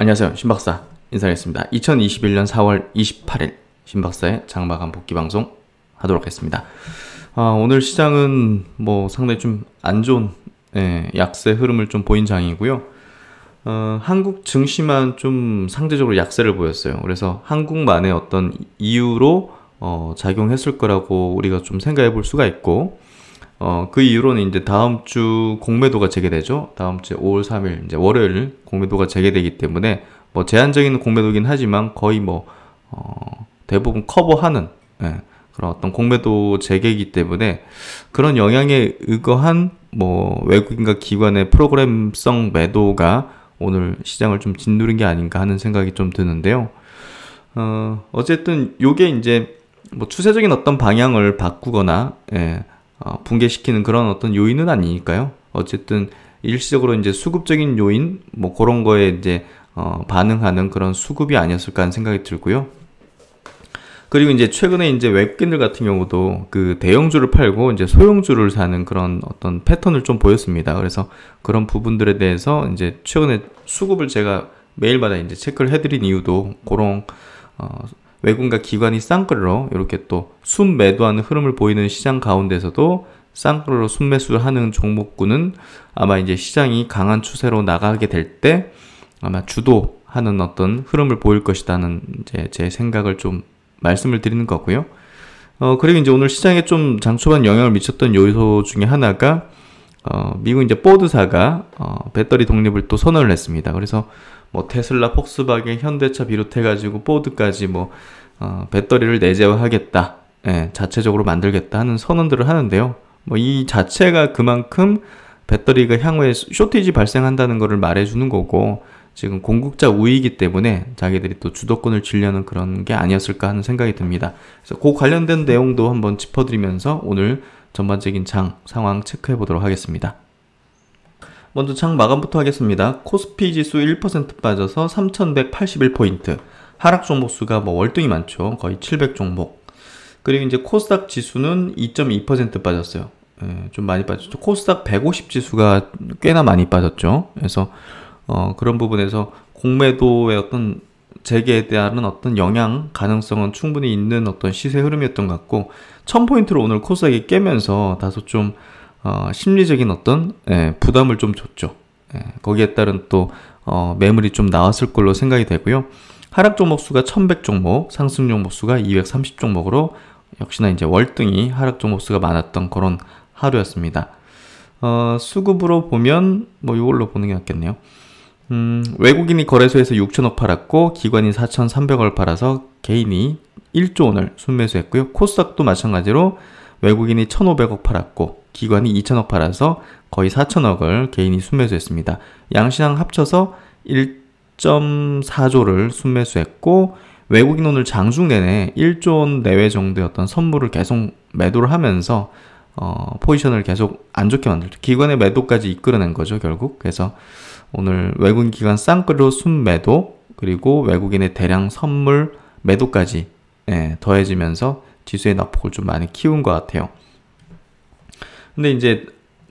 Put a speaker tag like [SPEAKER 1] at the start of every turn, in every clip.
[SPEAKER 1] 네, 안녕하세요. 신박사 인사하겠습니다. 2021년 4월 28일 신박사의 장마감 복귀 방송 하도록 하겠습니다. 아, 오늘 시장은 뭐 상당히 좀 안 좋은 예, 약세 흐름을 좀 보인 장이고요. 어, 한국 증시만 좀 상대적으로 약세를 보였어요. 그래서 한국만의 어떤 이유로 어, 작용했을 거라고 우리가 좀 생각해 볼 수가 있고, 어, 그 이후로는 이제 다음 주 공매도가 재개되죠. 다음 주 5월 3일, 이제 월요일 공매도가 재개되기 때문에 뭐 제한적인 공매도긴 하지만 거의 뭐, 어, 대부분 커버하는, 예, 그런 어떤 공매도 재개이기 때문에 그런 영향에 의거한 뭐 외국인과 기관의 프로그램성 매도가 오늘 시장을 좀 짓누른 게 아닌가 하는 생각이 좀 드는데요. 어, 어쨌든 요게 이제 뭐 추세적인 어떤 방향을 바꾸거나, 예, 어, 붕괴시키는 그런 어떤 요인은 아니니까요. 어쨌든 일시적으로 이제 수급적인 요인 뭐 그런 거에 이제 어, 반응하는 그런 수급이 아니었을까 하는 생각이 들고요. 그리고 이제 최근에 이제 외국인들 같은 경우도 그 대형주를 팔고 이제 소형주를 사는 그런 어떤 패턴을 좀 보였습니다. 그래서 그런 부분들에 대해서 이제 최근에 수급을 제가 매일마다 이제 체크를 해드린 이유도 그런 어, 외국인과 기관이 쌍끌로 이렇게 또 순매도하는 흐름을 보이는 시장 가운데서도 쌍끌로 순매수를 하는 종목군은 아마 이제 시장이 강한 추세로 나가게 될 때 아마 주도하는 어떤 흐름을 보일 것이다는 이제 제 생각을 좀 말씀을 드리는 거고요. 어, 그리고 이제 오늘 시장에 좀 장초반 영향을 미쳤던 요소 중에 하나가 어, 미국 이제 포드사가 어, 배터리 독립을 또 선언을 했습니다. 그래서 뭐 테슬라, 폭스바겐, 현대차 비롯해가지고 포드까지 뭐 어, 배터리를 내재화하겠다, 예, 자체적으로 만들겠다 하는 선언들을 하는데요. 뭐 이 자체가 그만큼 배터리가 향후에 쇼티지 발생한다는 것을 말해주는 거고 지금 공급자 우위이기 때문에 자기들이 또 주도권을 쥐려는 그런 게 아니었을까 하는 생각이 듭니다. 그래서 그 관련된 내용도 한번 짚어드리면서 오늘 전반적인 장 상황 체크해 보도록 하겠습니다. 먼저 장 마감부터 하겠습니다. 코스피 지수 1% 빠져서 3181포인트. 하락 종목 수가 뭐 월등히 많죠. 거의 700 종목. 그리고 이제 코스닥 지수는 2.2% 빠졌어요. 예, 좀 많이 빠졌죠. 코스닥 150 지수가 꽤나 많이 빠졌죠. 그래서 어, 그런 부분에서 공매도의 어떤 재개에 대한 어떤 영향 가능성은 충분히 있는 어떤 시세 흐름이었던 것 같고 1000포인트를 오늘 코스닥이 깨면서 다소 좀 어, 심리적인 어떤 예, 부담을 좀 줬죠. 예, 거기에 따른 또 어, 매물이 좀 나왔을 걸로 생각이 되고요. 하락 종목 수가 1100 종목, 상승 종목 수가 230 종목으로 역시나 이제 월등히 하락 종목 수가 많았던 그런 하루였습니다. 어, 수급으로 보면 뭐 이걸로 보는 게 낫겠네요. 음, 외국인이 거래소에서 6천억 팔았고 기관이 4,300억 팔아서 개인이 1조 원을 순매수했고요. 코스닥도 마찬가지로 외국인이 1,500억 팔았고 기관이 2천억 팔아서 거의 4천억을 개인이 순매수했습니다. 양시장 합쳐서 1.4조를 순매수했고 외국인 오늘 장중 내내 1조 원 내외 어떤 선물을 계속 매도를 하면서 어, 포지션을 계속 안 좋게 만들죠. 기관의 매도까지 이끌어낸 거죠, 결국. 그래서 오늘 외국인 기관 쌍끌로 순매도 그리고 외국인의 대량 선물 매도까지 예, 더해지면서 지수의 낙폭을 좀 많이 키운 것 같아요. 근데 이제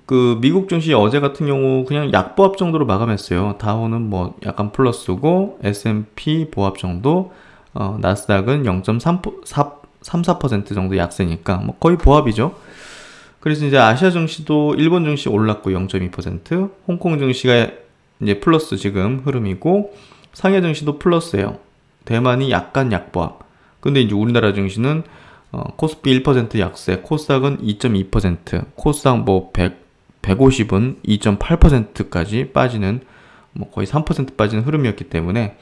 [SPEAKER 1] 그 미국 증시 어제 같은 경우 그냥 약보합 정도로 마감했어요. 다우는 뭐 약간 플러스고 S&P 보합 정도, 어, 나스닥은 0.34% 정도 약세니까 뭐 거의 보합이죠. 그래서 이제 아시아 증시도 일본 증시 올랐고 0.2%, 홍콩 증시가 이제 플러스 지금 흐름이고 상해 증시도 플러스예요. 대만이 약간 약보합. 근데 이제 우리나라 증시는 어, 코스피 1% 약세, 코스닥은 2.2%, 코스닥 뭐 100, 150은 2.8%까지 빠지는 뭐 거의 3% 빠지는 흐름이었기 때문에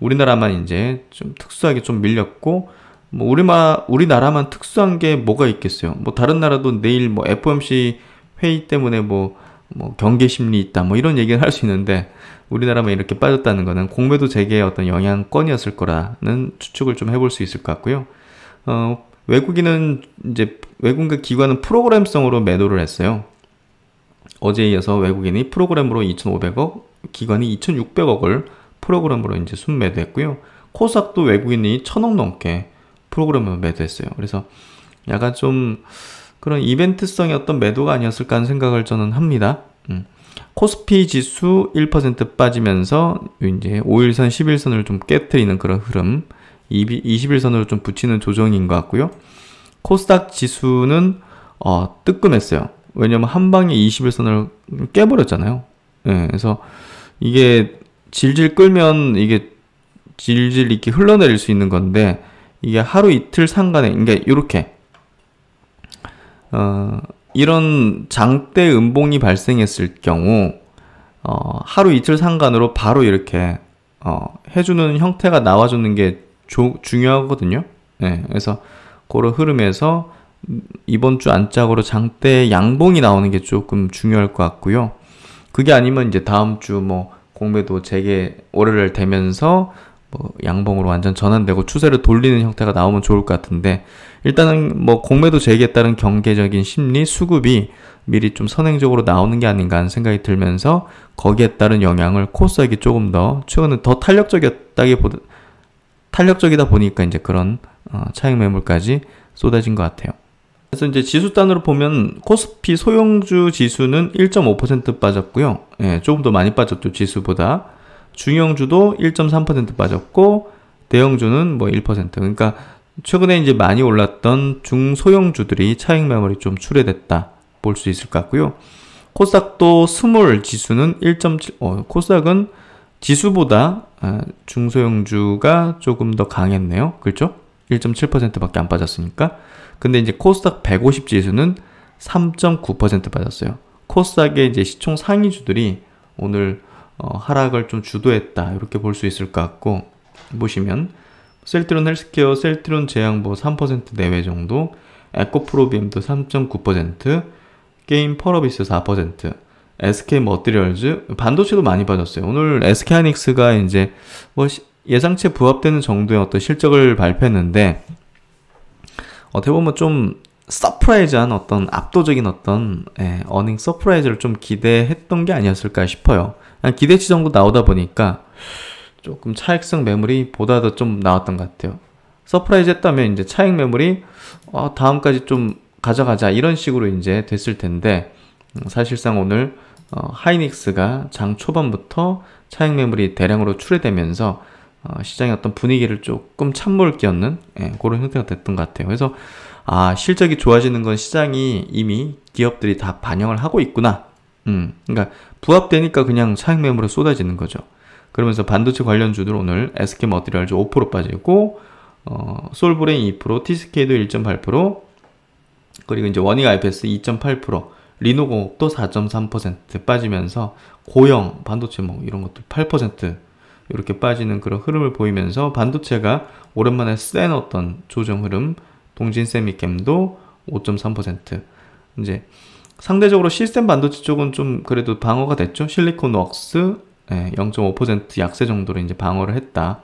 [SPEAKER 1] 우리나라만 이제 좀 특수하게 좀 밀렸고 뭐 우리마 우리나라만 특수한 게 뭐가 있겠어요. 뭐 다른 나라도 내일 뭐 FOMC 회의 때문에 뭐 뭐 경계 심리 있다 뭐 이런 얘기를 할수 있는데 우리나라만 이렇게 빠졌다는 것은 공매도 재개의 어떤 영향권이었을 거라는 추측을 좀 해볼 수 있을 것 같고요. 어, 외국인은 이제 외국인 기관은 프로그램성으로 매도를 했어요. 어제에 이어서 외국인이 프로그램으로 2,500억, 기관이 2,600억을 프로그램으로 이제 순매도했고요. 코스닥도 외국인이 1,000억 넘게 프로그램으로 매도했어요. 그래서 약간 좀 그런 이벤트성의 어떤 매도가 아니었을까 하는 생각을 저는 합니다. 음. 코스피 지수 1% 빠지면서 이제 5일선, 11선을 좀 깨뜨리는 그런 흐름, 21선으로 좀 붙이는 조정인 것 같고요. 코스닥 지수는 어, 뜨끔했어요. 왜냐면 한 방에 21선을 깨버렸잖아요. 예, 그래서 이게 질질 끌면 이게 질질 이렇게 흘러내릴 수 있는 건데 이게 하루 이틀 상간에 그러니까 이렇게 어, 이런 장대 음봉이 발생했을 경우 어, 하루 이틀 상간으로 바로 이렇게 어, 해주는 형태가 나와주는 게 조, 중요하거든요. 네, 그래서 그런 흐름에서 이번 주 안짝으로 장대 양봉이 나오는 게 조금 중요할 것 같고요. 그게 아니면 이제 다음 주 뭐 공매도 재개 오래를 되면서 뭐 양봉으로 완전 전환되고 추세를 돌리는 형태가 나오면 좋을 것 같은데 일단은 뭐 공매도 재개에 따른 경계적인 심리 수급이 미리 좀 선행적으로 나오는 게 아닌가 하는 생각이 들면서 거기에 따른 영향을 코스닥이 조금 더 최근에 더 탄력적이었다기보다 탄력적이다 보니까 이제 그런 어, 차익 매물까지 쏟아진 것 같아요. 그래서 이제 지수 단으로 보면 코스피 소형주 지수는 1.5% 빠졌고요. 예, 조금 더 많이 빠졌죠 지수보다. 중형주도 1.3% 빠졌고 대형주는 뭐 1%. 그러니까 최근에 이제 많이 올랐던 중소형주들이 차익 매물이 좀 출회됐다 볼 수 있을 것 같고요. 코스닥도 small 지수는 1.7, 어, 코스닥은 지수보다 아, 중소형주가 조금 더 강했네요. 그렇죠? 1.7%밖에 안 빠졌으니까. 근데 이제 코스닥 150 지수는 3.9% 빠졌어요. 코스닥의 이제 시총 상위주들이 오늘 어, 하락을 좀 주도했다 이렇게 볼 수 있을 것 같고 보시면 셀트리온 헬스케어, 셀트리온 제약 뭐 3% 내외 정도, 에코프로비엠도 3.9%, 게임 펄어비스 4%, SK 머티리얼즈 반도체도 많이 빠졌어요. 오늘 SK 하이닉스가 이제 뭐 예상치 부합되는 정도의 어떤 실적을 발표했는데 어떻게 보면 좀 surprise한 어떤 압도적인 어떤 예, earning surprise를 좀 기대했던 게 아니었을까 싶어요. 기대치 정도 나오다 보니까 조금 차익성 매물이 보다 더 좀 나왔던 것 같아요. surprise 했다면 이제 차익 매물이 어, 다음까지 좀 가져가자 이런 식으로 이제 됐을 텐데 음, 사실상 오늘 어, 하이닉스가 장 초반부터 차익 매물이 대량으로 출회되면서 어, 시장의 어떤 분위기를 조금 찬물 끼얹는 예, 그런 형태가 됐던 것 같아요. 그래서 아 실적이 좋아지는 건 시장이 이미 기업들이 다 반영을 하고 있구나. 음, 그러니까 부합되니까 그냥 차익 매물이 쏟아지는 거죠. 그러면서 반도체 관련주들 오늘 SK 머티리얼즈 5% 빠지고 어, 솔브레인 2%, TCK도 1.8%, 그리고 이제 원익 IPS 2.8%, 리노공업도 4.3% 빠지면서 고영 반도체 뭐 이런 것들 8% 이렇게 빠지는 그런 흐름을 보이면서 반도체가 오랜만에 센 어떤 조정 흐름, 동진 쎄미켐도 5.3% 이제 상대적으로 시스템 반도체 쪽은 좀 그래도 방어가 됐죠. 실리콘 웍스 예, 0.5% 약세 정도로 이제 방어를 했다.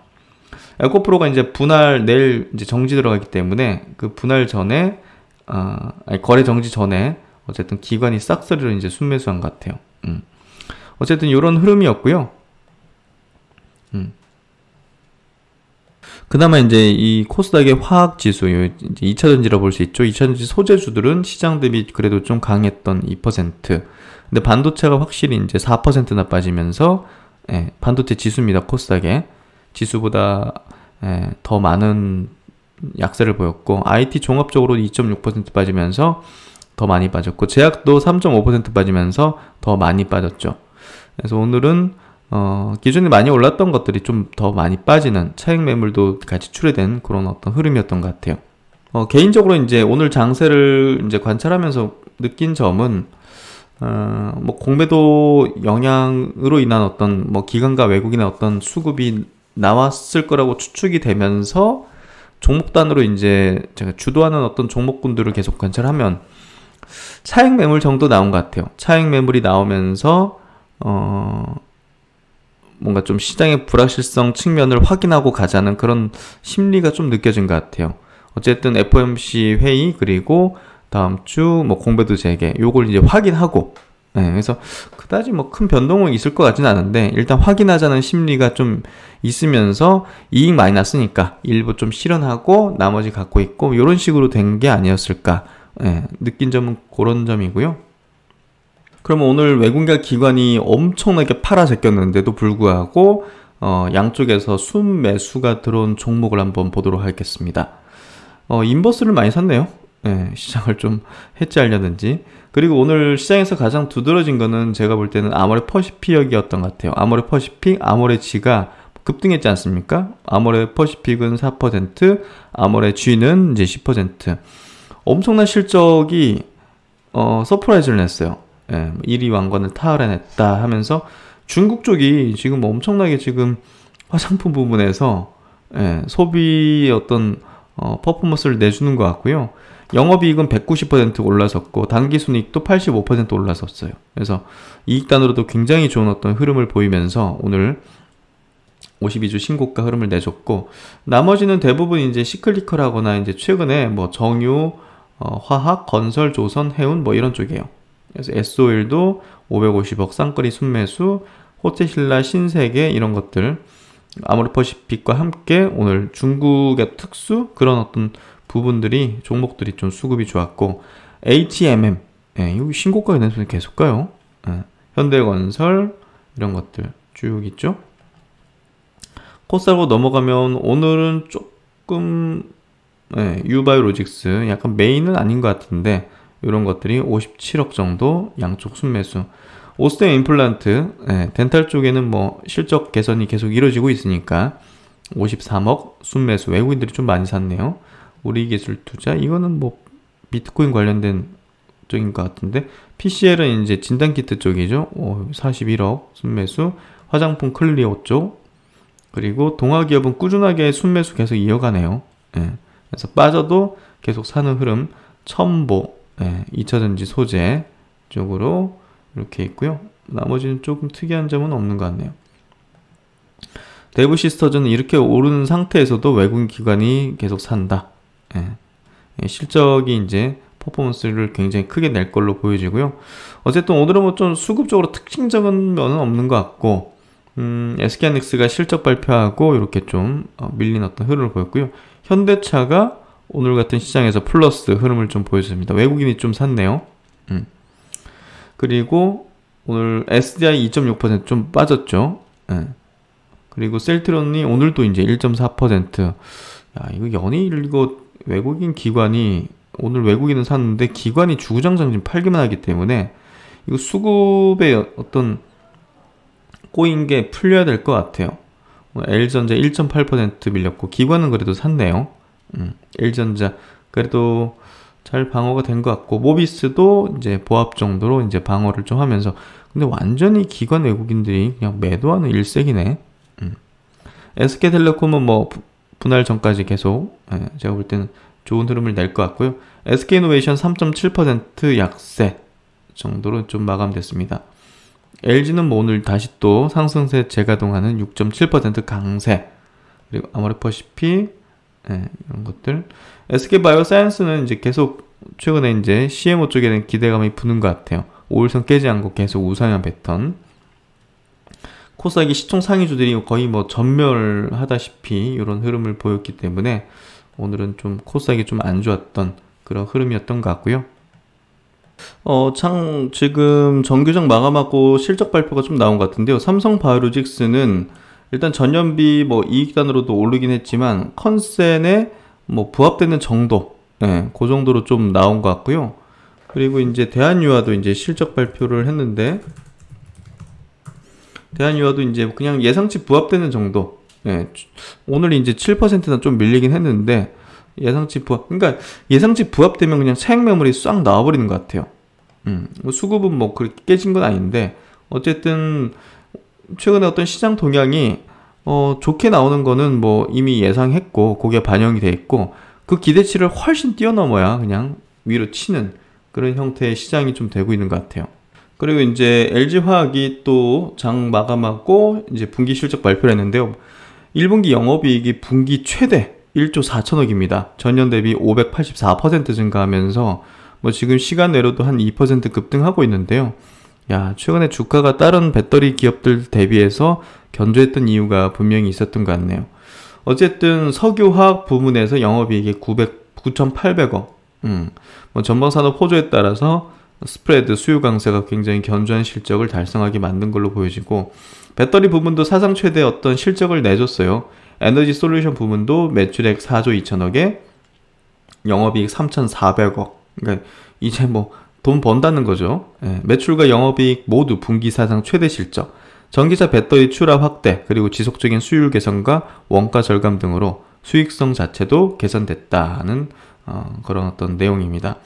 [SPEAKER 1] 에코프로가 이제 분할 내일 이제 정지 들어가기 때문에 그 분할 전에 어, 아니, 거래 정지 전에 어쨌든 기관이 싹쓸이로 이제 순매수한 것 같아요. 음. 어쨌든 이런 흐름이었고요. 음. 그나마 이제 이 코스닥의 화학 지수, 이제 2차 전지라 볼 수 있죠. 2차 전지 소재주들은 시장 대비 그래도 좀 강했던 2%. 근데 반도체가 확실히 이제 4%나 빠지면서 예, 반도체 지수입니다. 코스닥에 지수보다 예, 더 많은 약세를 보였고 IT 종합적으로 2.6% 빠지면서 더 많이 빠졌고 제약도 3.5% 빠지면서 더 많이 빠졌죠. 그래서 오늘은 어, 기존에 많이 올랐던 것들이 좀 더 많이 빠지는 차익 매물도 같이 출해된 그런 어떤 흐름이었던 것 같아요. 어, 개인적으로 이제 오늘 장세를 이제 관찰하면서 느낀 점은 어, 뭐 공매도 영향으로 인한 어떤 뭐 기관과 외국인의 어떤 수급이 나왔을 거라고 추측이 되면서 종목 단으로 이제 제가 주도하는 어떤 종목군들을 계속 관찰하면 차익 매물 정도 나온 것 같아요. 차익 매물이 나오면서 어 뭔가 좀 시장의 불확실성 측면을 확인하고 가자는 그런 심리가 좀 느껴진 것 같아요. 어쨌든 FOMC 회의 그리고 다음 주 뭐 공배도 재개 요걸 이제 확인하고 네, 그래서 그다지 뭐 큰 변동은 있을 것 같지는 않은데 일단 확인하자는 심리가 좀 있으면서 이익 많이 났으니까 일부 좀 실현하고 나머지 갖고 있고 이런 식으로 된 게 아니었을까 네, 느낀 점은 그런 점이고요. 그러면 오늘 외국인 기관이 엄청나게 팔아 제꼈는데도 불구하고 어, 양쪽에서 순매수가 들어온 종목을 한번 보도록 하겠습니다. 어, inverse를 많이 샀네요. 네, 시장을 좀 헤지하려는지. 그리고 오늘 시장에서 가장 두드러진 거는 제가 볼 때는 아모레 퍼시픽이었던 것 같아요. 아모레 퍼시픽, 아모레 G가 급등했지 않습니까? 아모레 퍼시픽은 4%, 아모레 G는 이제 10%. 엄청난 실적이 어, surprise를 냈어요. 예, 1위 왕관을 타아해냈다 하면서 중국 쪽이 지금 엄청나게 지금 화장품 부분에서 예, 소비 어떤 어, 퍼포먼스를 내주는 것 같고요. 영업이익은 190% 올라섰고 단기순이익도 85% 올라섰어요. 그래서 이익단으로도 굉장히 좋은 어떤 흐름을 보이면서 오늘 52주 신고가 흐름을 내줬고 나머지는 대부분 이제 시클리컬하거나 이제 최근에 뭐 정유, 어, 화학, 건설, 조선, 해운 뭐 이런 쪽이에요. 그래서 SO일도 550억 쌍거리 순매수, 호텔신라, 신세계 이런 것들 아모르퍼시픽과 함께 오늘 중국의 특수 그런 어떤 부분들이 종목들이 좀 수급이 좋았고 HMM 예, 이 신고가 연수는 계속 가요. 예, 현대건설 이런 것들 쭉 있죠. 코스하고 넘어가면 오늘은 조금 예, 유바이오로직스 약간 메인은 아닌 것 같은데 이런 것들이 57억 정도 양쪽 순매수. 오스템 임플란트 예, 덴탈 쪽에는 뭐 실적 개선이 계속 이루어지고 있으니까 53억 순매수. 외국인들이 좀 많이 샀네요. 우리 기술 투자. 이거는 뭐 비트코인 관련된 쪽인 것 같은데 PCL은 이제 진단키트 쪽이죠. 41억 순매수. 화장품 클리오 쪽. 그리고 동화기업은 꾸준하게 순매수 계속 이어가네요. 예. 그래서 빠져도 계속 사는 흐름 천보 예, 2차전지 소재 쪽으로 이렇게 있고요. 나머지는 조금 특이한 점은 없는 것 같네요. 데브 시스터즈는 이렇게 오르는 상태에서도 외국인 기관이 계속 산다. 예. 예, 실적이 이제 퍼포먼스를 굉장히 크게 낼 걸로 보여지고요. 어쨌든 오늘은 뭐 좀 수급적으로 특징적인 면은 없는 것 같고, 음, SK하이닉스가 실적 발표하고 이렇게 좀 어, 밀린 어떤 흐름을 보였고요. 현대차가 오늘 같은 시장에서 플러스 흐름을 좀 보여줍니다. 외국인이 좀 샀네요. 음. 그리고 오늘 SDI 2.6%좀 빠졌죠. 예. 그리고 셀트론이 오늘도 이제 1.4%. 야, 이거 연일 이거 외국인 기관이 오늘 외국인은 샀는데 기관이 주구장창 지금 팔기만 하기 때문에 이거 수급의 어떤 꼬인 게 풀려야 될 것 같아요. L전자 1.8% 밀렸고 기관은 그래도 샀네요. 음, L전자 그래도 잘 방어가 된 것 같고 모비스도 이제 보합 정도로 이제 방어를 좀 하면서 근데 완전히 기관 외국인들이 그냥 매도하는 일색이네. 음. SK텔레콤은 뭐 분할 전까지 계속 예, 제가 볼 때는 좋은 흐름을 낼 것 같고요. SK이노베이션 3.7% 약세 정도로 좀 마감됐습니다. LG는 뭐 오늘 다시 또 상승세 재가동하는 6.7% 강세 그리고 아모레퍼시피 네, 이런 것들. SK 바이오사이언스는 이제 계속 최근에 이제 CMO 쪽에는 기대감이 부는 것 같아요. 5일선 깨지 않고 계속 우상향 패턴. 코스닥이 시총 상위주들이 거의 뭐 전멸하다시피 이런 흐름을 보였기 때문에 오늘은 좀 코스닥이 좀 안 좋았던 그런 흐름이었던 것 같고요. 어, 참, 지금 정규적 마감하고 실적 발표가 좀 나온 것 같은데요. 삼성 바이오로직스는 일단 전년비 뭐 이익 단으로도 오르긴 했지만 컨센에 뭐 부합되는 정도, 예, 그 정도로 좀 나온 것 같고요. 그리고 이제 대한유화도 이제 실적 발표를 했는데 대한유화도 이제 그냥 예상치 부합되는 정도. 예, 오늘 이제 7%나 좀 밀리긴 했는데 예상치 부합, 그러니까 예상치 부합되면 그냥 차익 매물이 싹 나와버리는 것 같아요. 음, 뭐 수급은 뭐 그렇게 깨진 건 아닌데 어쨌든 최근에 어떤 시장 동향이 어, 좋게 나오는 거는 뭐 이미 예상했고 그게 반영이 돼 있고 그 기대치를 훨씬 뛰어넘어야 그냥 위로 치는 그런 형태의 시장이 좀 되고 있는 것 같아요. 그리고 이제 LG화학이 또 장 마감하고 이제 분기 실적 발표를 했는데요. 1분기 영업이익이 분기 최대 1조 4천억입니다. 전년 대비 584% 증가하면서 뭐 지금 시간 내로도 한 2% 급등하고 있는데요. 야, 최근에 주가가 다른 배터리 기업들 대비해서 견조했던 이유가 분명히 있었던 것 같네요. 어쨌든 석유화학 부문에서 영업이익이 900, 9,800억. 음, 뭐 전방산업 호조에 따라서 스프레드 수요 강세가 굉장히 견조한 실적을 달성하게 만든 걸로 보여지고 배터리 부분도 사상 최대 어떤 실적을 내줬어요. 에너지 솔루션 부분도 매출액 4조 2천억에 영업이익 3,400억. 그러니까 이제 뭐 돈 번다는 거죠. 예, 매출과 영업이익 모두 분기 사상 최대 실적. 전기차 배터리 출하 확대 그리고 지속적인 수율 개선과 원가 절감 등으로 수익성 자체도 개선됐다는 어, 그런 어떤 내용입니다.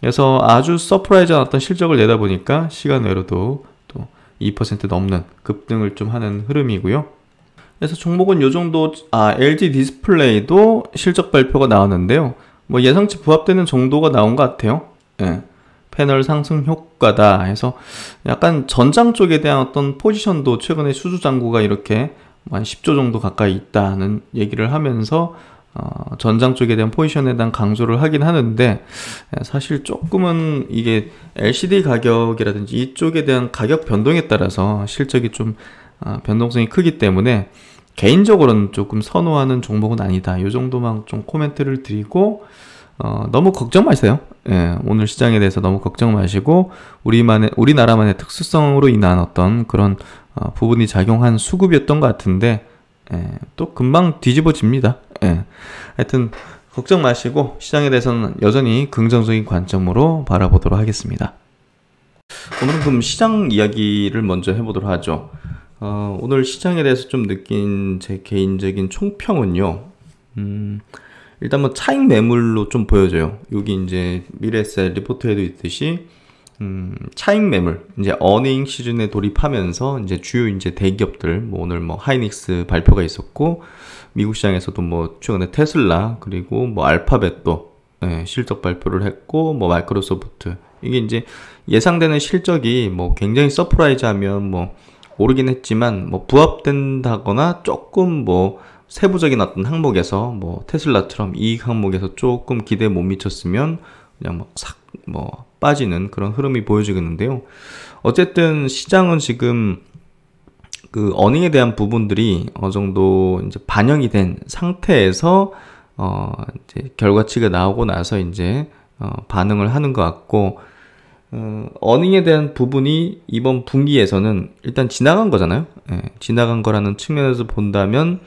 [SPEAKER 1] 그래서 아주 surprise한 어떤 실적을 내다 보니까 시간 외로도 또 2% 넘는 급등을 좀 하는 흐름이고요. 그래서 종목은 요 정도 아 LG 디스플레이도 실적 발표가 나왔는데요. 뭐 예상치 부합되는 정도가 나온 것 같아요. 예. 패널 상승 효과다 해서 약간 전장 쪽에 대한 어떤 포지션도 최근에 수주 잔고가 이렇게 한 10조 정도 가까이 있다는 얘기를 하면서 어, 전장 쪽에 대한 포지션에 대한 강조를 하긴 하는데 사실 조금은 이게 LCD 가격이라든지 이쪽에 대한 가격 변동에 따라서 실적이 좀 어, 변동성이 크기 때문에 개인적으로는 조금 선호하는 종목은 아니다. 이 정도만 좀 코멘트를 드리고 어, 너무 걱정 마세요. 예, 오늘 시장에 대해서 너무 걱정 마시고 우리만의 우리나라만의 특수성으로 인한 어떤 그런 어, 부분이 작용한 수급이었던 것 같은데 예, 또 금방 뒤집어집니다. 예. 하여튼 걱정 마시고 시장에 대해서는 여전히 긍정적인 관점으로 바라보도록 하겠습니다. 오늘은 그럼 시장 이야기를 먼저 해보도록 하죠. 어, 오늘 시장에 대해서 좀 느낀 제 개인적인 총평은요. 음, 일단 뭐 차익 매물로 좀 보여져요. 여기 이제 미래세 리포트에도 있듯이 음, 차익 매물 이제 어닝 시즌에 돌입하면서 이제 주요 이제 대기업들 뭐 오늘 뭐 하이닉스 발표가 있었고 미국 시장에서도 뭐 최근에 테슬라 그리고 뭐 알파벳도 네, 실적 발표를 했고 뭐 마이크로소프트 이게 이제 예상되는 실적이 뭐 굉장히 surprise하면 뭐 오르긴 했지만 뭐 부합된다거나 조금 뭐 세부적인 어떤 항목에서 뭐 테슬라처럼 이익 항목에서 조금 기대 못 미쳤으면 그냥 뭐 싹 뭐 뭐 빠지는 그런 흐름이 보여지겠는데요. 어쨌든 시장은 지금 그 어닝에 대한 부분들이 어느 정도 이제 반영이 된 상태에서 어 이제 결과치가 나오고 나서 이제 어 반응을 하는 것 같고 어, 어닝에 대한 부분이 이번 분기에서는 일단 지나간 거잖아요. 예, 지나간 거라는 측면에서 본다면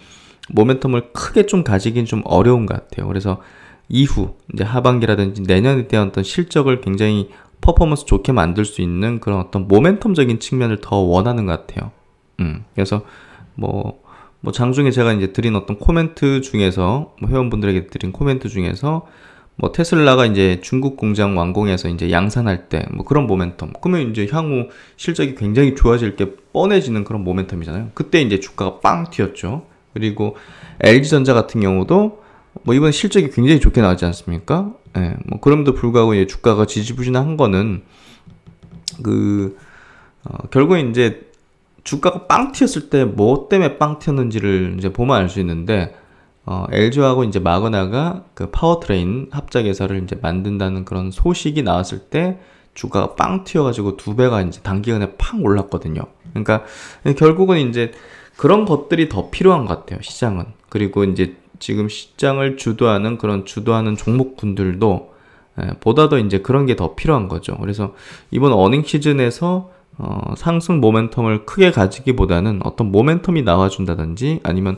[SPEAKER 1] 모멘텀을 크게 좀 가지긴 좀 어려운 것 같아요. 그래서 이후 이제 하반기라든지 내년에 대한 어떤 실적을 굉장히 퍼포먼스 좋게 만들 수 있는 그런 어떤 모멘텀적인 측면을 더 원하는 것 같아요. 음, 그래서 뭐, 뭐 장중에 제가 이제 드린 어떤 코멘트 중에서 뭐 회원분들에게 드린 코멘트 중에서 뭐 테슬라가 이제 중국 공장 완공해서 이제 양산할 때 뭐 그런 모멘텀. 그러면 이제 향후 실적이 굉장히 좋아질 게 뻔해지는 그런 모멘텀이잖아요. 그때 이제 주가가 빵 튀었죠. 그리고 LG전자 같은 경우도 뭐 이번 실적이 굉장히 좋게 나왔지 않습니까? 예, 네, 뭐 그럼에도 불구하고 이제 주가가 지지부진한 거는 그 어, 결국 이제 주가가 빵 튀었을 때 뭐 때문에 빵 튀었는지를 이제 보면 알 수 있는데 어, LG하고 이제 마그나가 그 powertrain 합작 회사를 이제 만든다는 그런 소식이 나왔을 때 주가가 빵 튀어가지고 두 배가 이제 단기간에 팍 올랐거든요. 그러니까 결국은 이제 그런 것들이 더 필요한 것 같아요. 시장은 그리고 이제 지금 시장을 주도하는 그런 주도하는 종목군들도 예, 보다 더 이제 그런 게 더 필요한 거죠. 그래서 이번 어닝 시즌에서 어, 상승 모멘텀을 크게 가지기보다는 어떤 모멘텀이 나와준다든지 아니면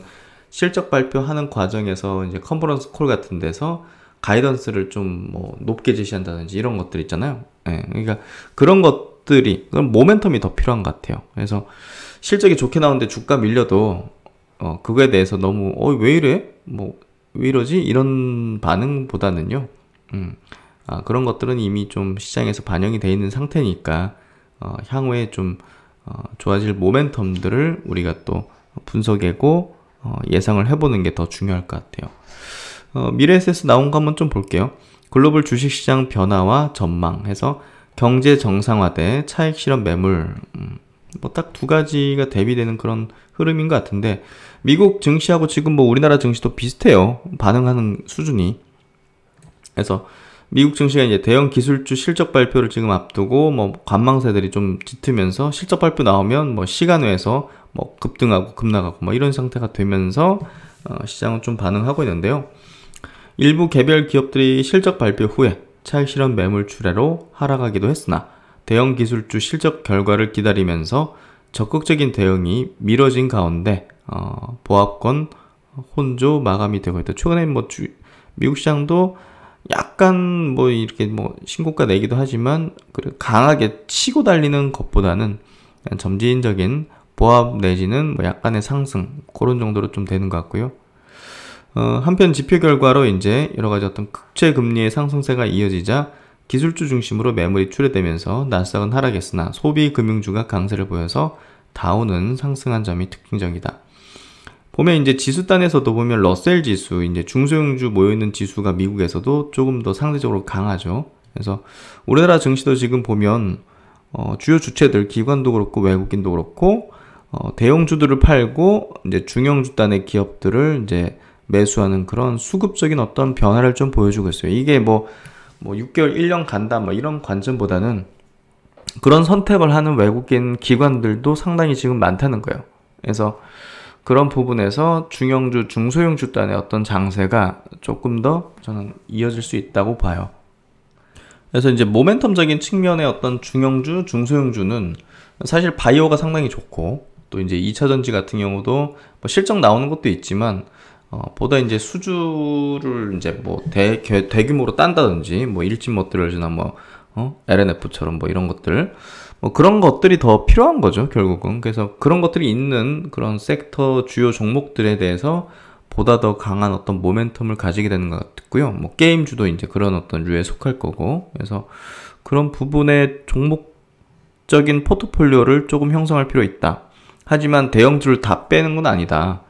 [SPEAKER 1] 실적 발표하는 과정에서 이제 컨퍼런스 콜 같은 데서 가이던스를 좀 뭐 높게 제시한다든지 이런 것들 있잖아요. 예, 그러니까 그런 것들이 그런 모멘텀이 더 필요한 것 같아요. 그래서 실적이 좋게 나오는데 주가 밀려도 어, 그거에 대해서 너무 어 왜 이래? 뭐 왜 이러지? 이런 반응보다는요. 음. 아, 그런 것들은 이미 좀 시장에서 반영이 돼 있는 상태니까 어, 향후에 좀 어, 좋아질 모멘텀들을 우리가 또 분석하고 어, 예상을 해보는 게 더 중요할 것 같아요. 어, 미래에셋 나온 거 한번 좀 볼게요. 글로벌 주식시장 변화와 전망 해서 경제 정상화 대 차익 실현 매물 음, 뭐딱 두 가지가 대비되는 그런 흐름인 것 같은데 미국 증시하고 지금 뭐 우리나라 증시도 비슷해요. 반응하는 수준이. 그래서 미국 증시가 이제 대형 기술주 실적 발표를 지금 앞두고 뭐 관망세들이 좀 짙으면서 실적 발표 나오면 뭐 시간 외에서 뭐 급등하고 급나가고 뭐 이런 상태가 되면서 어 시장은 좀 반응하고 있는데요. 일부 개별 기업들이 실적 발표 후에 차익 실현 매물 출회로 하락하기도 했으나 대형 기술주 실적 결과를 기다리면서 적극적인 대응이 미뤄진 가운데 어, 보합권 혼조 마감이 되고 있다. 최근에 뭐 주, 미국 시장도 약간 뭐 이렇게 뭐 신고가 내기도 하지만 강하게 치고 달리는 것보다는 점진적인 보합 내지는 뭐 약간의 상승 그런 정도로 좀 되는 것 같고요. 어, 한편 지표 결과로 이제 여러 가지 어떤 극체 금리의 상승세가 이어지자 기술주 중심으로 매물이 출회되면서 나스닥은 하락했으나 소비 금융주가 강세를 보여서 다우는 상승한 점이 특징적이다. 보면 이제 지수단에서도 보면 러셀 지수, 이제 중소형주 모여있는 지수가 미국에서도 조금 더 상대적으로 강하죠. 그래서 우리나라 증시도 지금 보면 어, 주요 주체들, 기관도 그렇고 외국인도 그렇고 어, 대형주들을 팔고 이제 중형주단의 기업들을 이제 매수하는 그런 수급적인 어떤 변화를 좀 보여주고 있어요. 이게 뭐, 뭐 6개월, 1년 간다, 뭐 이런 관점보다는 그런 선택을 하는 외국인 기관들도 상당히 지금 많다는 거예요. 그래서 그런 부분에서 중형주, 중소형주 단의 어떤 장세가 조금 더 저는 이어질 수 있다고 봐요. 그래서 이제 모멘텀적인 측면의 어떤 중형주, 중소형주는 사실 바이오가 상당히 좋고 또 이제 2차 전지 같은 경우도 뭐 실적 나오는 것도 있지만 어, 보다 이제 수주를 이제 뭐 대, 대규모로 딴다든지 뭐 일진 머트리얼즈나 뭐 어? LNF처럼 뭐 이런 것들 뭐 그런 것들이 더 필요한 거죠 결국은. 그래서 그런 것들이 있는 그런 섹터 주요 종목들에 대해서 보다 더 강한 어떤 모멘텀을 가지게 되는 것 같고요. 뭐 게임주도 이제 그런 어떤 류에 속할 거고. 그래서 그런 부분의 종목적인 포트폴리오를 조금 형성할 필요 있다 하지만 대형주를 다 빼는 건 아니다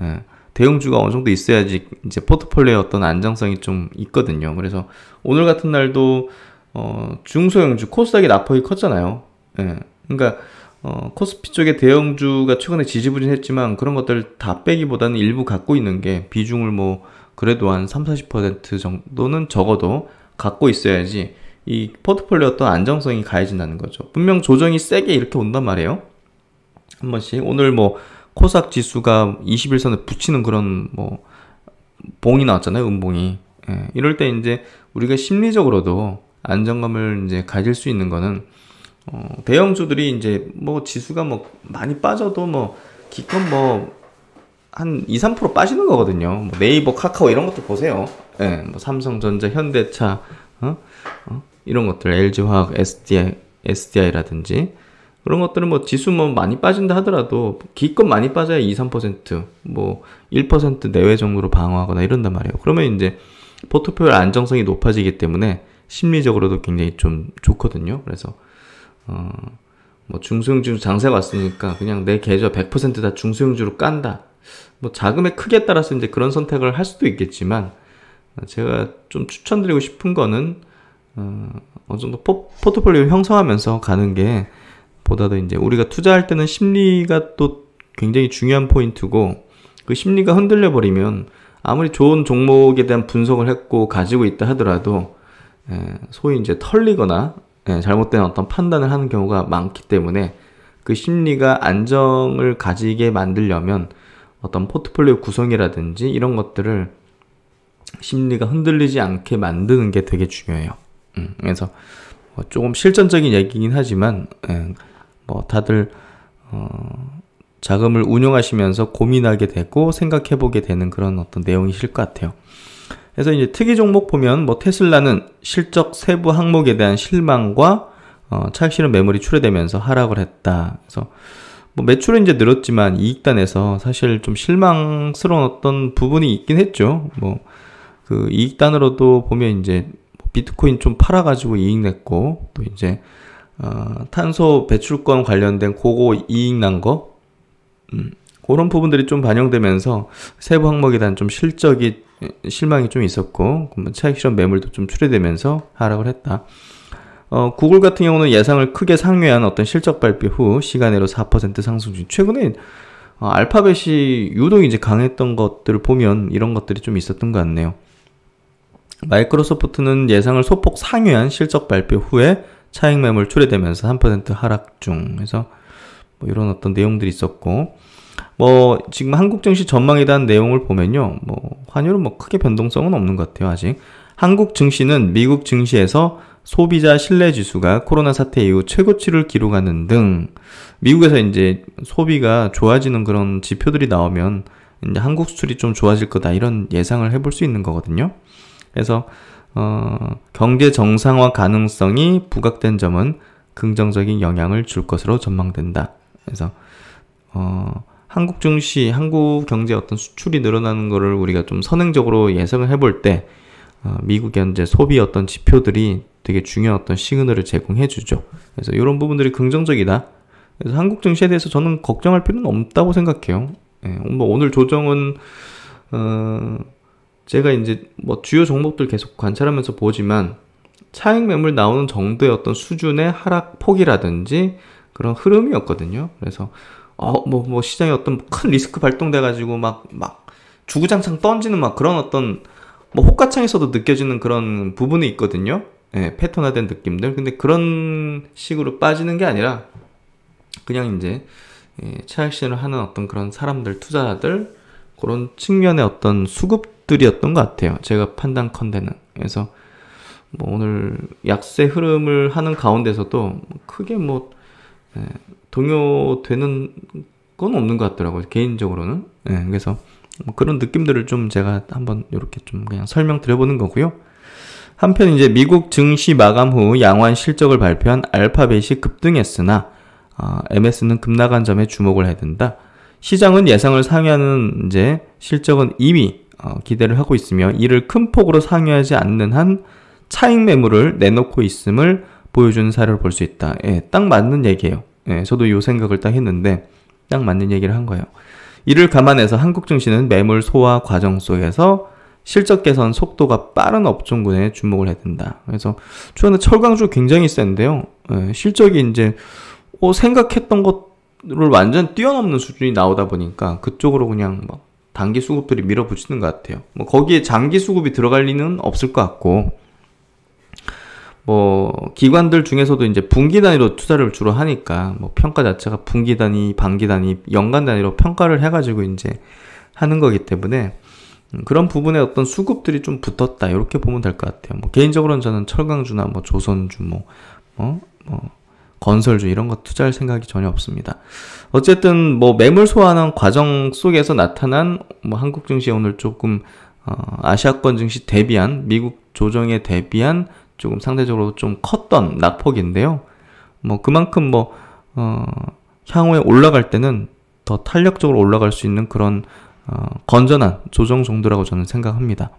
[SPEAKER 1] 예. 대형주가 어느 정도 있어야지 이제 포트폴리오의 어떤 안정성이 좀 있거든요. 그래서 오늘 같은 날도 어, 중소형주 코스닥이 낙폭이 컸잖아요. 예. 그러니까 어, 코스피 쪽에 대형주가 최근에 지지부진했지만 그런 것들을 다 빼기보다는 일부 갖고 있는 게 비중을 뭐 그래도 한 3, 40% 정도는 적어도 갖고 있어야지 이 포트폴리오 어떤 안정성이 가해진다는 거죠. 분명 조정이 세게 이렇게 온단 말이에요. 한 번씩 오늘 뭐 코스닥 지수가 21선에 붙이는 그런 뭐 봉이 나왔잖아요, 음봉이. 예, 이럴 때 이제 우리가 심리적으로도 안정감을 이제 가질 수 있는 거는 어, 대형주들이 이제 뭐 지수가 뭐 많이 빠져도 뭐 기껏 뭐 한 2, 3% 빠지는 거거든요. 뭐 네이버, 카카오 이런 것도 보세요. 예, 뭐 삼성전자, 현대차, 어? 어? 이런 것들, LG화학, SDI, SDI라든지 그런 것들은 뭐 지수 뭐 많이 빠진다 하더라도 기껏 많이 빠져야 2, 3%, 뭐 1% 내외 정도로 방어하거나 이런단 말이에요. 그러면 이제 포트폴리오 안정성이 높아지기 때문에 심리적으로도 굉장히 좀 좋거든요. 그래서 어 뭐 중소형주 장세가 왔으니까 그냥 내 계좌 100%다 중소형주로 깐다. 뭐 자금의 크기에 따라서 이제 그런 선택을 할 수도 있겠지만 제가 좀 추천드리고 싶은 거는 어, 어느 정도 포, 포트폴리오 형성하면서 가는 게 보다도 이제 우리가 투자할 때는 심리가 또 굉장히 중요한 포인트고 그 심리가 흔들려 버리면 아무리 좋은 종목에 대한 분석을 했고 가지고 있다 하더라도 예, 소위 이제 털리거나 예, 잘못된 어떤 판단을 하는 경우가 많기 때문에 그 심리가 안정을 가지게 만들려면 어떤 포트폴리오 구성이라든지 이런 것들을 심리가 흔들리지 않게 만드는 게 되게 중요해요. 음, 그래서 뭐 조금 실전적인 얘기긴 하지만 예, 뭐 다들 어, 자금을 운용하시면서 고민하게 되고 생각해 보게 되는 그런 어떤 내용이실 것 같아요. 그래서 이제 특이 종목 보면 뭐 테슬라는 실적 세부 항목에 대한 실망과 어, 차익 실현 매물이 출회되면서 하락을 했다. 그래서 뭐 매출은 이제 늘었지만 이익단에서 사실 좀 실망스러운 어떤 부분이 있긴 했죠. 뭐 그 이익단으로도 보면 이제 비트코인 좀 팔아가지고 이익 냈고 또 이제 어, 탄소 배출권 관련된 고거 이익 난 거, 음, 그런 부분들이 좀 반영되면서 세부 항목에 대한 좀 실적이 실망이 좀 있었고 차익 실현 매물도 좀 출회되면서 하락을 했다. 어, 구글 같은 경우는 예상을 크게 상회한 어떤 실적 발표 후 시간으로 4% 상승 중. 최근에 어, 알파벳이 유독 이제 강했던 것들을 보면 이런 것들이 좀 있었던 것 같네요. 마이크로소프트는 예상을 소폭 상회한 실적 발표 후에 차익 매물 출회되면서 3% 하락 중. 그래서 뭐 이런 어떤 내용들이 있었고, 뭐 지금 한국 증시 전망에 대한 내용을 보면요, 뭐 환율은 뭐 크게 변동성은 없는 것 같아요 아직. 한국 증시는 미국 증시에서 소비자 신뢰 지수가 코로나 사태 이후 최고치를 기록하는 등 미국에서 이제 소비가 좋아지는 그런 지표들이 나오면 이제 한국 수출이 좀 좋아질 거다 이런 예상을 해볼 수 있는 거거든요. 그래서 어, 경제 정상화 가능성이 부각된 점은 긍정적인 영향을 줄 것으로 전망된다. 그래서 어, 한국 증시, 한국 경제 어떤 수출이 늘어나는 거를 우리가 좀 선행적으로 예상을 해볼 때 어, 미국 현재 소비 어떤 지표들이 되게 중요한 어떤 시그널을 제공해 주죠. 그래서 이런 부분들이 긍정적이다. 그래서 한국 증시에 대해서 저는 걱정할 필요는 없다고 생각해요. 예, 뭐 오늘 조정은 어, 제가 이제 뭐 주요 종목들 계속 관찰하면서 보지만 차익 매물 나오는 정도의 어떤 수준의 하락 폭이라든지 그런 흐름이었거든요. 그래서 어 뭐뭐 뭐 시장에 어떤 큰 리스크 발동돼 가지고 막 막 주구장창 던지는 막 그런 어떤 뭐 호가창에서도 느껴지는 그런 부분이 있거든요. 예, 패턴화된 느낌들. 근데 그런 식으로 빠지는 게 아니라 그냥 이제 예, 차익 실현을 하는 어떤 그런 사람들, 투자자들 그런 측면의 어떤 수급 들이었던 것 같아요. 제가 판단컨대는. 그래서 뭐 오늘 약세 흐름을 하는 가운데서도 크게 뭐 예, 동요되는 건 없는 것 같더라고요. 개인적으로는. 예, 그래서 뭐 그런 느낌들을 좀 제가 한번 이렇게 좀 그냥 설명드려보는 거고요. 한편 이제 미국 증시 마감 후 양호한 실적을 발표한 알파벳이 급등했으나 어, MS는 급락한 점에 주목을 해야 된다. 시장은 예상을 상회하는 이제 실적은 이미 어, 기대를 하고 있으며 이를 큰 폭으로 상회하지 않는 한 차익 매물을 내놓고 있음을 보여주는 사례를 볼 수 있다. 예, 딱 맞는 얘기예요. 예, 저도 이 생각을 딱 했는데 딱 맞는 얘기를 한 거예요. 이를 감안해서 한국 증시는 매물 소화 과정 속에서 실적 개선 속도가 빠른 업종군에 주목을 해야 된다. 그래서 최근에 철강주 굉장히 센데요. 예, 실적이 이제 어, 생각했던 것을 완전 뛰어넘는 수준이 나오다 보니까 그쪽으로 그냥 뭐 단기 수급들이 밀어붙이는 것 같아요. 뭐 거기에 장기 수급이 들어갈 리는 없을 것 같고 뭐 기관들 중에서도 이제 분기 단위로 투자를 주로 하니까 뭐 평가 자체가 분기 단위, 반기 단위, 연간 단위로 평가를 해가지고 이제 하는 거기 때문에 음, 그런 부분에 어떤 수급들이 좀 붙었다 이렇게 보면 될 것 같아요. 뭐 개인적으로는 저는 철강주나 뭐 조선주 뭐, 뭐, 뭐 건설주 이런 거 투자할 생각이 전혀 없습니다. 어쨌든 뭐 매물 소화하는 과정 속에서 나타난 뭐 한국 증시 오늘 조금 어, 아시아권 증시 대비한 미국 조정에 대비한 조금 상대적으로 좀 컸던 낙폭인데요. 뭐 그만큼 뭐 어, 향후에 올라갈 때는 더 탄력적으로 올라갈 수 있는 그런 어, 건전한 조정 정도라고 저는 생각합니다.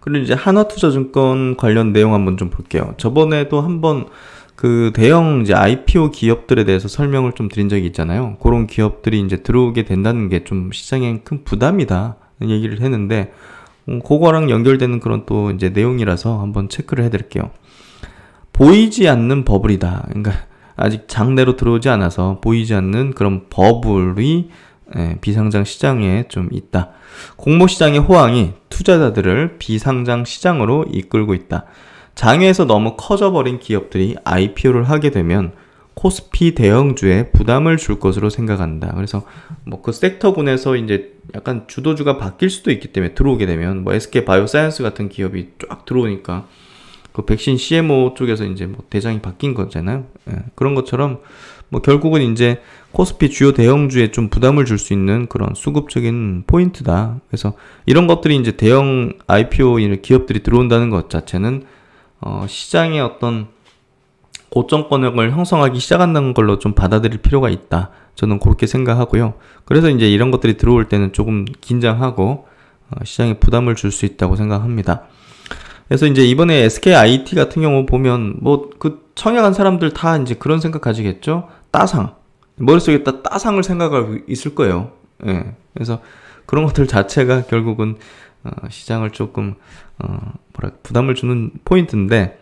[SPEAKER 1] 그리고 이제 한화투자증권 관련 내용 한번 좀 볼게요. 저번에도 한번 그 대형 이제 IPO 기업들에 대해서 설명을 좀 드린 적이 있잖아요. 그런 기업들이 이제 들어오게 된다는 게 좀 시장에 큰 부담이다 얘기를 했는데 음, 그거랑 연결되는 그런 또 이제 내용이라서 한번 체크를 해드릴게요. 보이지 않는 버블이다. 그러니까 아직 장내로 들어오지 않아서 보이지 않는 그런 버블이 예, 비상장 시장에 좀 있다. 공모 시장의 호황이 투자자들을 비상장 시장으로 이끌고 있다. 장외에서 너무 커져버린 기업들이 IPO를 하게 되면 코스피 대형주에 부담을 줄 것으로 생각한다. 그래서 뭐 그 sector군에서 이제 약간 주도주가 바뀔 수도 있기 때문에 들어오게 되면 뭐 SK 바이오사이언스 같은 기업이 쫙 들어오니까 그 백신 CMO 쪽에서 이제 뭐 대장이 바뀐 거잖아요. 예, 그런 것처럼 뭐 결국은 이제 코스피 주요 대형주에 좀 부담을 줄 수 있는 그런 수급적인 포인트다. 그래서 이런 것들이 이제 대형 IPO 기업들이 들어온다는 것 자체는 어, 시장의 어떤 고점권을 형성하기 시작한다는 걸로 좀 받아들일 필요가 있다. 저는 그렇게 생각하고요. 그래서 이제 이런 것들이 들어올 때는 조금 긴장하고 어, 시장에 부담을 줄 수 있다고 생각합니다. 그래서 이제 이번에 SKIET 같은 경우 보면 뭐 그 청약한 사람들 다 이제 그런 생각 가지겠죠. 따상 머릿속에 다 따상을 생각하고 있을 거예요. 예. 그래서 그런 것들 자체가 결국은 어, 시장을 조금 어, 뭐라 부담을 주는 포인트인데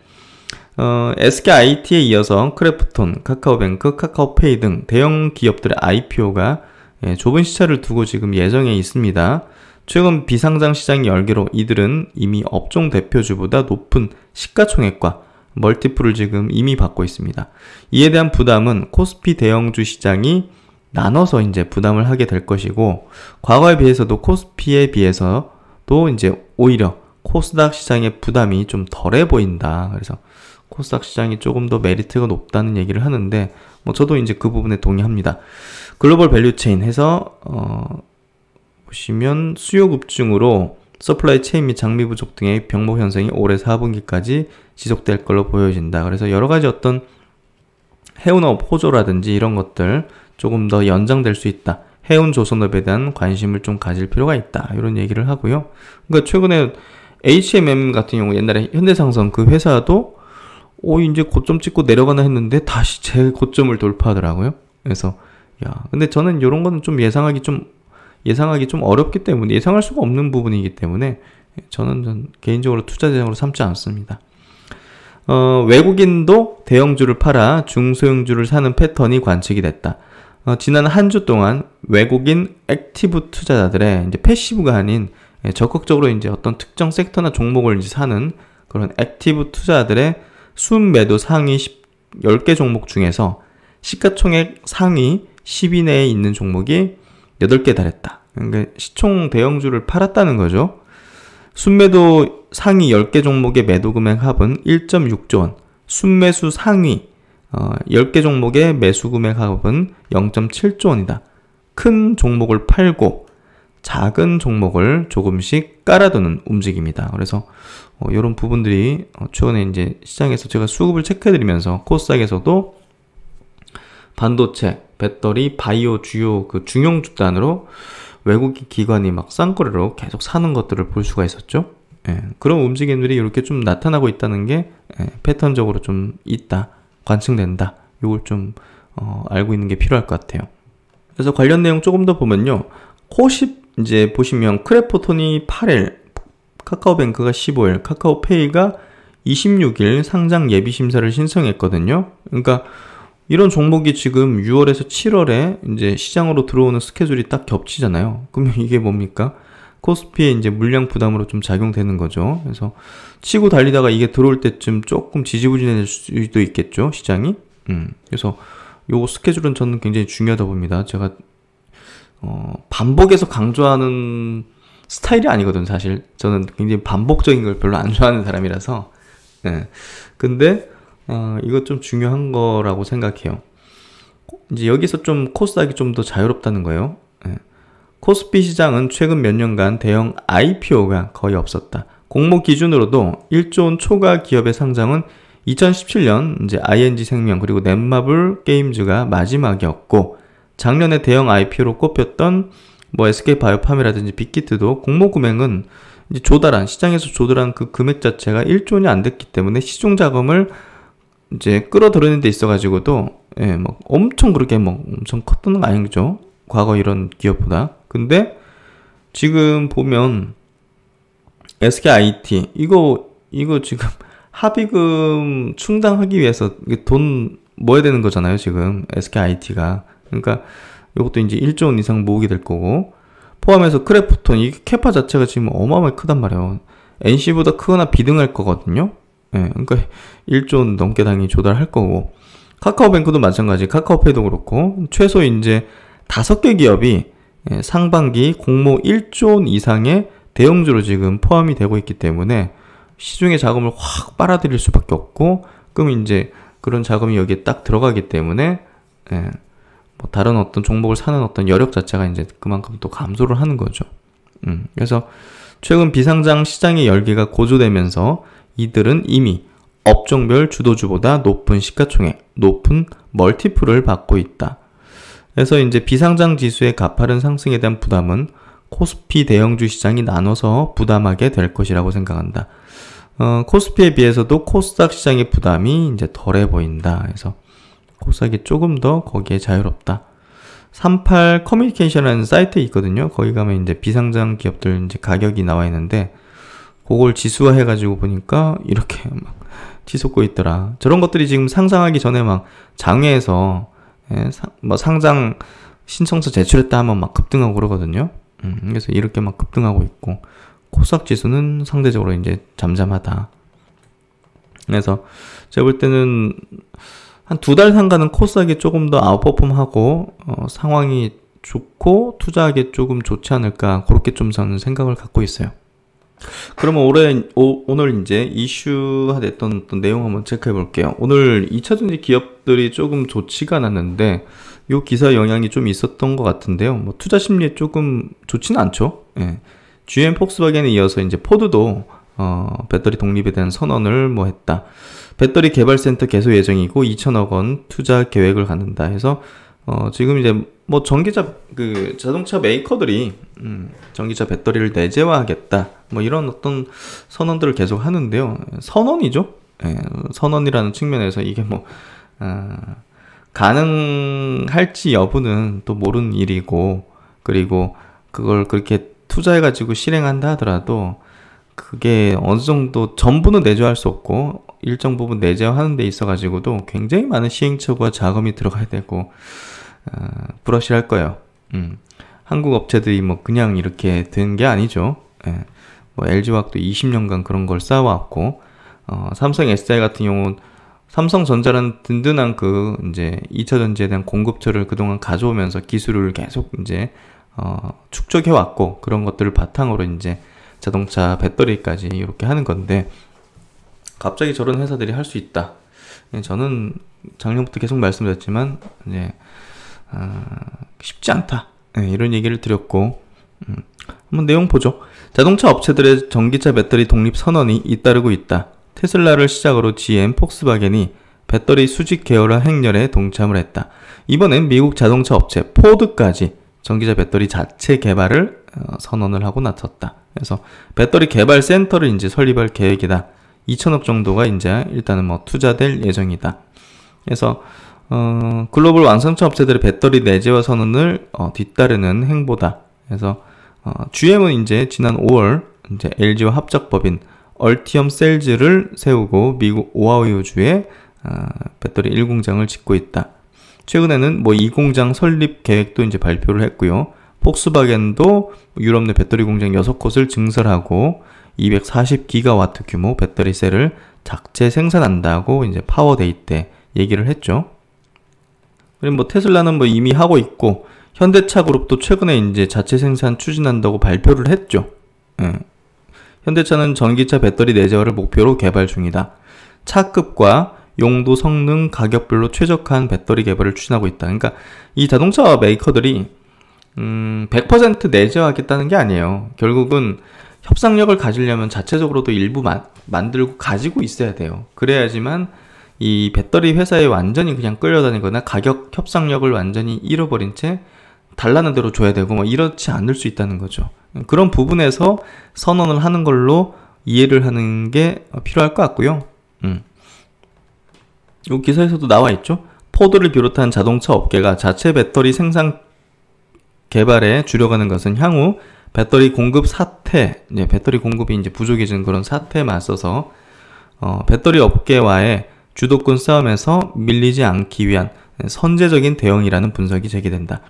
[SPEAKER 1] 어, SKIET에 이어서 크래프톤, 카카오뱅크, 카카오페이 등 대형 기업들의 IPO가 예, 좁은 시차를 두고 지금 예정에 있습니다. 최근 비상장 시장이 열기로 이들은 이미 업종 대표주보다 높은 시가총액과 멀티플을 지금 이미 받고 있습니다. 이에 대한 부담은 코스피 대형주 시장이 나눠서 이제 부담을 하게 될 것이고 과거에 비해서도 코스피에 비해서 도 이제 오히려 코스닥 시장의 부담이 좀 덜해 보인다. 그래서 코스닥 시장이 조금 더 메리트가 높다는 얘기를 하는데 뭐 저도 이제 그 부분에 동의합니다. 글로벌 value chain 해서 어 보시면 수요 급증으로 supply chain 및 장비 부족 등의 병목 현상이 올해 4분기까지 지속될 걸로 보여진다. 그래서 여러 가지 어떤 해운업 호조라든지 이런 것들 조금 더 연장될 수 있다. 해운 조선업에 대한 관심을 좀 가질 필요가 있다. 이런 얘기를 하고요. 그러니까 최근에 HMM 같은 경우 옛날에 현대상선 그 회사도 오 이제 고점 찍고 내려가나 했는데 다시 제 고점을 돌파하더라고요. 그래서 야 근데 저는 이런 거는 좀 예상하기 좀 예상하기 좀 어렵기 때문에 예상할 수가 없는 부분이기 때문에 저는 전 개인적으로 투자 대상으로 삼지 않습니다. 어, 외국인도 대형주를 팔아 중소형주를 사는 패턴이 관측이 됐다. 어, 지난 한 주 동안 외국인 active 투자자들의 이제 passive가 아닌 예, 적극적으로 이제 어떤 특정 sector나 종목을 이제 사는 그런 active 투자자들의 순매도 상위 10, 10개 종목 중에서 시가총액 상위 10위 내에 있는 종목이 8개 달했다. 그러니까 시총 대형주를 팔았다는 거죠. 순매도 상위 10개 종목의 매도 금액 합은 1.6조 원, 순매수 상위 어, 10개 종목의 매수 금액 합은 0.7조 원이다. 큰 종목을 팔고 작은 종목을 조금씩 깔아두는 움직임이다. 그래서 어, 이런 부분들이 어, 최근에 이제 시장에서 제가 수급을 체크해드리면서 코스닥에서도 반도체, 배터리, 바이오 주요 그 중용 집단으로 외국인 기관이 막 쌍거래로 계속 사는 것들을 볼 수가 있었죠. 예, 그런 움직임들이 이렇게 좀 나타나고 있다는 게 예, 패턴적으로 좀 있다, 관측된다. 이걸 좀 어, 알고 있는 게 필요할 것 같아요. 그래서 관련 내용 조금 더 보면요. 코십 이제 보시면 크래포톤이 8일, 카카오뱅크가 15일, 카카오페이가 26일 상장 예비 심사를 신청했거든요. 그러니까 이런 종목이 지금 6월에서 7월에 이제 시장으로 들어오는 스케줄이 딱 겹치잖아요. 그러면 이게 뭡니까? 코스피에 이제 물량 부담으로 좀 작용되는 거죠. 그래서 치고 달리다가 이게 들어올 때쯤 조금 지지부진해질 수도 있겠죠, 시장이. 음, 그래서 요 스케줄은 저는 굉장히 중요하다 봅니다. 제가 어, 반복해서 강조하는 스타일이 아니거든, 사실. 저는 굉장히 반복적인 걸 별로 안 좋아하는 사람이라서. 예. 근데 어, 이거 좀 중요한 거라고 생각해요. 이제 여기서 좀 코스닥이 좀 더 자유롭다는 거예요. 예. 코스피 시장은 최근 몇 년간 대형 IPO가 거의 없었다. 공모 기준으로도 1조 원 초과 기업의 상장은 2017년 이제 ING 생명 그리고 넷마블 게임즈가 마지막이었고 작년에 대형 IPO로 꼽혔던 뭐 SK 바이오팜이라든지 빅히트도 공모 금액은 이제 조달한 시장에서 조달한 그 금액 자체가 1조 원이 안 됐기 때문에 시중 자금을 이제 끌어들이는 데 있어 가지고도 예, 뭐 엄청 그렇게 뭐 엄청 컸던 건 아니죠. 과거 이런 기업보다. 근데 지금 보면 SKIET 이거 이거 지금 합의금 충당하기 위해서 돈 모아야 되는 거잖아요, 지금 SKIET가. 그러니까 이것도 이제 1조 원 이상 모으게 될 거고 포함해서 크래프톤 이 capa 자체가 지금 어마어마하게 크단 말이에요. NC보다 크거나 비등할 거거든요. 예, 그러니까 1조 넘게 당연히 조달할 거고 카카오뱅크도 마찬가지 카카오페이도 그렇고 최소 이제 다섯 개 기업이 예, 상반기 공모 1조 이상의 대형주로 지금 포함이 되고 있기 때문에 시중의 자금을 확 빨아들일 수밖에 없고 그럼 이제 그런 자금이 여기에 딱 들어가기 때문에 예, 뭐 다른 어떤 종목을 사는 어떤 여력 자체가 이제 그만큼 또 감소를 하는 거죠. 음, 그래서 최근 비상장 시장의 열기가 고조되면서 이들은 이미 업종별 주도주보다 높은 시가총액, 높은 멀티플을 받고 있다. 그래서 이제 비상장 지수의 가파른 상승에 대한 부담은 코스피 대형주 시장이 나눠서 부담하게 될 것이라고 생각한다. 어, 코스피에 비해서도 코스닥 시장의 부담이 이제 덜해 보인다. 그래서 코스닥이 조금 더 거기에 자유롭다. 38 커뮤니케이션이라는 사이트 있거든요. 거기 가면 이제 비상장 기업들 이제 가격이 나와 있는데 그걸 지수화 해가지고 보니까 이렇게 막 치솟고 있더라. 저런 것들이 지금 상장하기 전에 막 장외에서 예, 사, 뭐 상장 신청서 제출했다 하면 막 급등하고 그러거든요. 음, 그래서 이렇게 막 급등하고 있고 코스닥 지수는 상대적으로 이제 잠잠하다. 그래서 제가 볼 때는 한 두 달 상가는 코스닥이 조금 더 아웃퍼폼하고 어, 상황이 좋고 투자하기 조금 좋지 않을까 그렇게 좀 저는 생각을 갖고 있어요. 그러면 올해 오, 오늘 이제 이슈화됐던 어떤 내용 한번 체크해 볼게요. 오늘 2차전지 기업들이 조금 좋지가 않았는데 요 기사 영향이 좀 있었던 것 같은데요. 뭐 투자 심리에 조금 좋지는 않죠. 예. GM 폭스바겐에 이어서 이제 포드도 어, 배터리 독립에 대한 선언을 뭐 했다. 배터리 개발센터 개소 예정이고 2천억 원 투자 계획을 갖는다 해서 어, 지금 이제 뭐 전기차 그 자동차 메이커들이 음, 전기차 배터리를 내재화하겠다 뭐 이런 어떤 선언들을 계속 하는데요 선언이죠 예, 선언이라는 측면에서 이게 뭐 아, 가능할지 여부는 또 모르는 일이고 그리고 그걸 그렇게 투자해 가지고 실행한다 하더라도 그게 어느 정도 전부는 내재할 수 없고 일정 부분 내재하는 데 있어 가지고도 굉장히 많은 시행착오와 자금이 들어가야 되고 어, 브러쉬할 거예요. 음. 한국 업체들이 뭐 그냥 이렇게 된 게 아니죠. 예. 뭐 LG화학도 20년간 그런 걸 쌓아왔고 어, 삼성 SDI 같은 경우는 삼성전자라는 든든한 그 이제 2차 전지에 대한 공급처를 그동안 가져오면서 기술을 계속 이제 어, 축적해 왔고 그런 것들을 바탕으로 이제 자동차 배터리까지 이렇게 하는 건데 갑자기 저런 회사들이 할 수 있다. 예, 저는 작년부터 계속 말씀드렸지만 이제 아, 쉽지 않다. 네, 이런 얘기를 드렸고 음, 한번 내용 보죠. 자동차 업체들의 전기차 배터리 독립 선언이 잇따르고 있다. 테슬라를 시작으로 GM, 폭스바겐이 배터리 수직 계열화 행렬에 동참을 했다. 이번엔 미국 자동차 업체 포드까지 전기차 배터리 자체 개발을 어, 선언을 하고 나섰다. 그래서 배터리 개발 센터를 이제 설립할 계획이다. 2천억 정도가 이제 일단은 뭐 투자될 예정이다. 그래서 어, 글로벌 완성차 업체들의 배터리 내재화 선언을 어, 뒤따르는 행보다. 그래서 어, GM은 이제 지난 5월 이제 LG와 합작법인 얼티엄 셀즈를 세우고 미국 오하이오주에 어, 배터리 1공장을 짓고 있다. 최근에는 뭐이 공장 설립 계획도 이제 발표를 했고요. 폭스바겐도 유럽 내 배터리 공장 6곳을 증설하고 240기가와트 규모 배터리 셀을 자체 생산한다고 이제 Power Day 때 얘기를 했죠. 그리고 뭐 테슬라는 뭐 이미 하고 있고 현대차 그룹도 최근에 이제 자체 생산 추진한다고 발표를 했죠. 예. 현대차는 전기차 배터리 내재화를 목표로 개발 중이다. 차급과 용도, 성능, 가격별로 최적화한 배터리 개발을 추진하고 있다. 그러니까 이 자동차 메이커들이 음, 100% 내재화하겠다는 게 아니에요. 결국은 협상력을 가지려면 자체적으로도 일부 마, 만들고 가지고 있어야 돼요. 그래야지만 이 배터리 회사에 완전히 그냥 끌려다니거나 가격 협상력을 완전히 잃어버린 채 달라는 대로 줘야 되고 뭐 이렇지 않을 수 있다는 거죠. 그런 부분에서 선언을 하는 걸로 이해를 하는 게 필요할 것 같고요. 음. 이 기사에서도 나와 있죠. 포드를 비롯한 자동차 업계가 자체 배터리 생산 개발에 주력하는 것은 향후 배터리 공급 사태, 이제 배터리 공급이 이제 부족해지는 그런 사태에 맞서서 어, 배터리 업계와의 주도권 싸움에서 밀리지 않기 위한 선제적인 대응이라는 분석이 제기된다.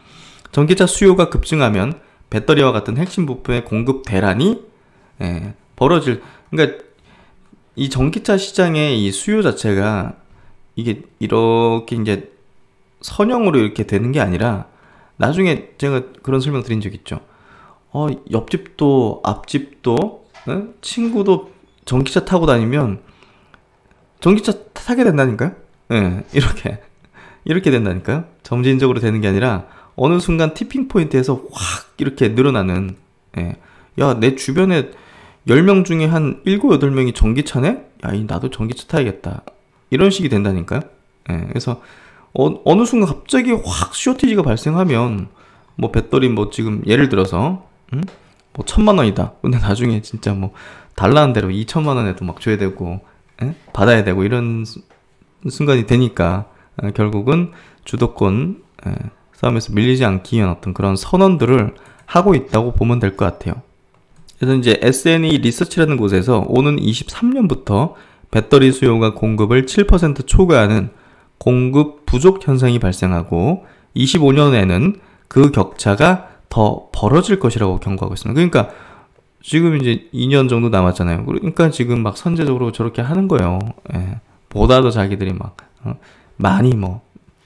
[SPEAKER 1] 전기차 수요가 급증하면 배터리와 같은 핵심 부품의 공급 대란이 예, 벌어질 그러니까 이 전기차 시장의 이 수요 자체가 이게 이렇게 이제 선형으로 이렇게 되는 게 아니라 나중에 제가 그런 설명 드린 적 있죠. 어, 옆집도 앞집도 예? 친구도 전기차 타고 다니면 전기차 타게 된다니까요? 예, 네, 이렇게. 이렇게 된다니까요? 점진적으로 되는 게 아니라 어느 순간 티핑 포인트에서 확 이렇게 늘어나는, 예. 야, 내 주변에 10명 중에 한 7, 8명이 전기차네? 야, 이 나도 전기차 타야겠다. 이런 식이 된다니까요? 예, 그래서 어, 어느 순간 갑자기 확 쇼티지가 발생하면 뭐 배터리 뭐 지금 예를 들어서 음? 뭐 천만 원이다. 근데 나중에 진짜 뭐 달라는 대로 2천만 원에도 막 줘야 되고 예? 받아야 되고 이런 순간이 되니까 어, 결국은 주도권 예, 싸움에서 밀리지 않기 위한 어떤 그런 선언들을 하고 있다고 보면 될 것 같아요. 그래서 이제 SNE 리서치라는 곳에서 오는 23년부터 배터리 수요가 공급을 7% 초과하는 공급 부족 현상이 발생하고 25년에는 그 격차가 더 벌어질 것이라고 경고하고 있습니다. 그러니까 지금 이제 2년 정도 남았잖아요. 그러니까 지금 막 선제적으로 저렇게 하는 거예요. 예. 보다도 자기들이 막 어, 많이 뭐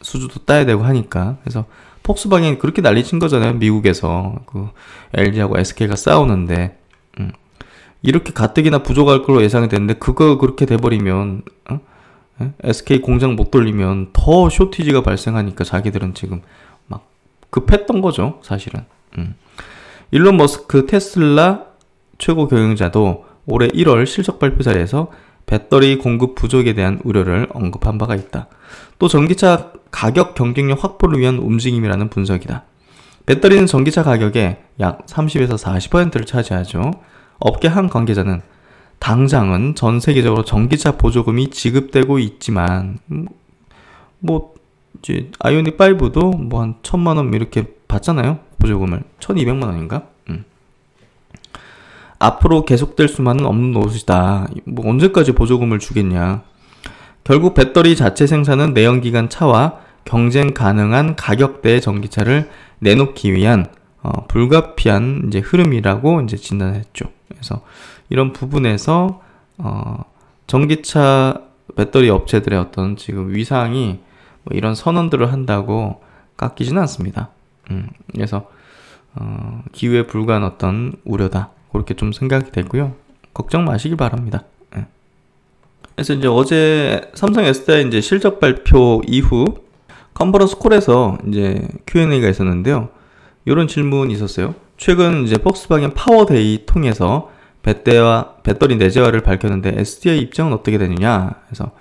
[SPEAKER 1] 수주도 따야 되고 하니까 그래서 폭스바겐이 그렇게 난리 친 거잖아요. 미국에서 그 LG하고 SK가 싸우는데 음. 이렇게 가뜩이나 부족할 걸로 예상이 됐는데 그거 그렇게 돼버리면 어? SK 공장 못 돌리면 더 쇼티지가 발생하니까 자기들은 지금 막 급했던 거죠 사실은 음. 일론 머스크 테슬라 최고 경영자도 올해 1월 실적 발표 자리에서 배터리 공급 부족에 대한 우려를 언급한 바가 있다. 또 전기차 가격 경쟁력 확보를 위한 움직임이라는 분석이다. 배터리는 전기차 가격의 약 30에서 40%를 차지하죠. 업계 한 관계자는 당장은 전 세계적으로 전기차 보조금이 지급되고 있지만 음, 뭐 이제 아이오닉 5도 뭐 한 천만 원 이렇게 받잖아요. 보조금을 1,200만 원인가? 음. 앞으로 계속될 수만은 없는 노릇이다. 뭐 언제까지 보조금을 주겠냐? 결국 배터리 자체 생산은 내연기관 차와 경쟁 가능한 가격대의 전기차를 내놓기 위한 어, 불가피한 이제 흐름이라고 이제 진단했죠. 그래서 이런 부분에서 어, 전기차 배터리 업체들의 어떤 지금 위상이 뭐 이런 선언들을 한다고 깎이지는 않습니다. 음, 그래서 어, 기우에 불과한 어떤 우려다 그렇게 좀 생각이 되고요. 걱정 마시기 바랍니다. 예. 그래서 이제 어제 삼성 SDI의 이제 실적 발표 이후 conference call에서 이제 Q&A가 있었는데요. 이런 질문이 있었어요. 최근 이제 폭스바겐 Power Day 통해서 배터와 배터리 내재화를 밝혔는데 SDI 입장은 어떻게 되느냐? 그래서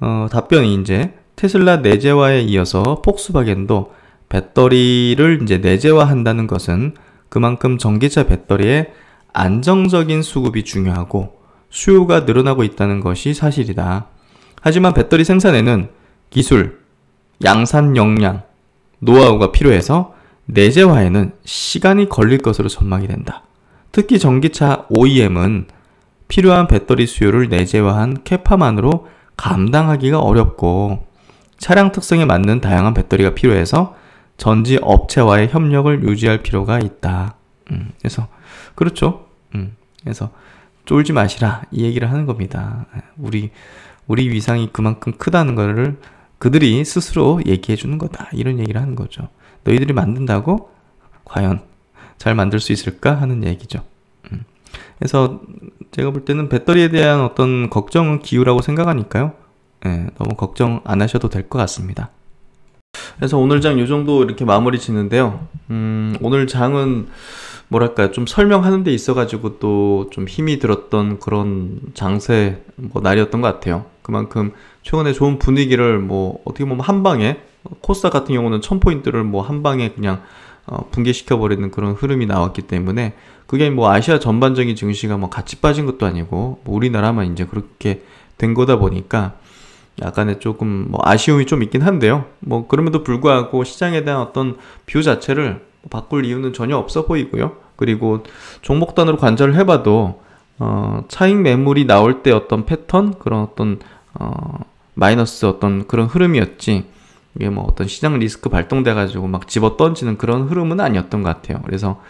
[SPEAKER 1] 어, 답변이 이제 테슬라 내재화에 이어서 폭스바겐도 배터리를 이제 내재화한다는 것은 그만큼 전기차 배터리의 안정적인 수급이 중요하고 수요가 늘어나고 있다는 것이 사실이다. 하지만 배터리 생산에는 기술, 양산 역량, 노하우가 필요해서 내재화에는 시간이 걸릴 것으로 전망이 된다. 특히 전기차 OEM은 필요한 배터리 수요를 내재화한 캐파만으로 감당하기가 어렵고 차량 특성에 맞는 다양한 배터리가 필요해서 전지 업체와의 협력을 유지할 필요가 있다. 음, 그래서 그렇죠. 음, 그래서 쫄지 마시라 이 얘기를 하는 겁니다. 우리 우리 위상이 그만큼 크다는 것을 그들이 스스로 얘기해 주는 거다. 이런 얘기를 하는 거죠. 너희들이 만든다고 과연 잘 만들 수 있을까 하는 얘기죠. 음. 그래서 제가 볼 때는 배터리에 대한 어떤 걱정은 기우라고 생각하니까요. 네, 너무 걱정 안 하셔도 될 것 같습니다. 그래서 오늘 장요 정도 이렇게 마무리 짓는데요. 음, 오늘 장은 뭐랄까 좀 설명하는 데 있어가지고 또 좀 힘이 들었던 그런 장세 뭐 날이었던 것 같아요. 그만큼 최근에 좋은 분위기를 뭐 어떻게 보면 한 방에 코스타 같은 경우는 천 포인트를 뭐 한 방에 그냥 어, 붕괴시켜 버리는 그런 흐름이 나왔기 때문에 그게 뭐 아시아 전반적인 증시가 뭐 같이 빠진 것도 아니고 뭐 우리나라만 이제 그렇게 된 거다 보니까 약간의 조금 뭐 아쉬움이 좀 있긴 한데요. 뭐 그럼에도 불구하고 시장에 대한 어떤 view 자체를 바꿀 이유는 전혀 없어 보이고요. 그리고 종목 단으로 관찰을 해봐도 어, 차익 매물이 나올 때 어떤 패턴 그런 어떤 어, 마이너스 어떤 그런 흐름이었지 이게 뭐 어떤 시장 리스크 발동돼 가지고 막 집어 던지는 그런 흐름은 아니었던 것 같아요. 그래서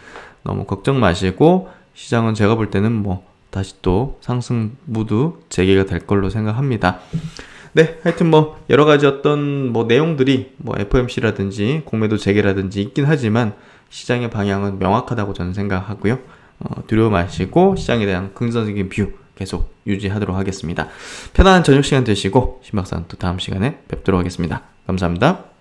[SPEAKER 1] 너무 걱정 마시고 시장은 제가 볼 때는 뭐 다시 또 상승 무드 재개가 될 걸로 생각합니다. 네, 하여튼 뭐 여러 가지 어떤 뭐 내용들이 뭐 FOMC라든지 공매도 재개라든지 있긴 하지만 시장의 방향은 명확하다고 저는 생각하고요. 어, 두려워 마시고 시장에 대한 긍정적인 view 계속 유지하도록 하겠습니다. 편안한 저녁 시간 되시고 신박사는 또 다음 시간에 뵙도록 하겠습니다. 감사합니다.